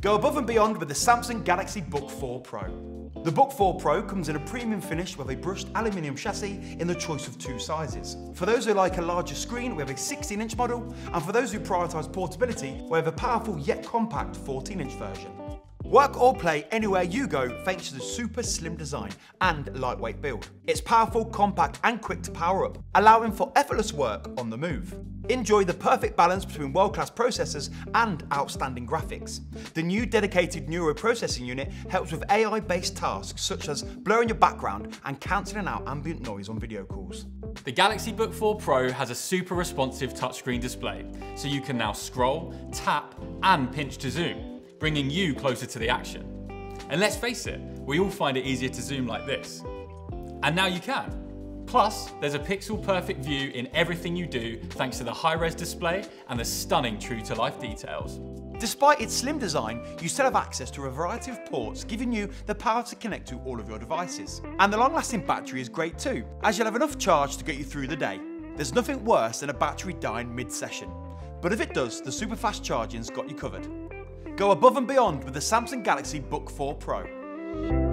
Go above and beyond with the Samsung Galaxy Book 4 Pro. The Book 4 Pro comes in a premium finish with a brushed aluminium chassis in the choice of two sizes. For those who like a larger screen, we have a 16 inch model, and for those who prioritise portability, we have a powerful yet compact 14 inch version. Work or play anywhere you go thanks to the super slim design and lightweight build. It's powerful, compact and quick to power up, allowing for effortless work on the move. Enjoy the perfect balance between world-class processors and outstanding graphics. The new dedicated neural processing unit helps with AI-based tasks such as blurring your background and cancelling out ambient noise on video calls. The Galaxy Book 4 Pro has a super responsive touchscreen display, so you can now scroll, tap and pinch to zoom bringing you closer to the action. And let's face it, we all find it easier to zoom like this. And now you can. Plus, there's a pixel perfect view in everything you do thanks to the high-res display and the stunning true-to-life details. Despite its slim design, you still have access to a variety of ports, giving you the power to connect to all of your devices. And the long-lasting battery is great too, as you'll have enough charge to get you through the day. There's nothing worse than a battery dying mid-session. But if it does, the super fast charging's got you covered. Go above and beyond with the Samsung Galaxy Book 4 Pro.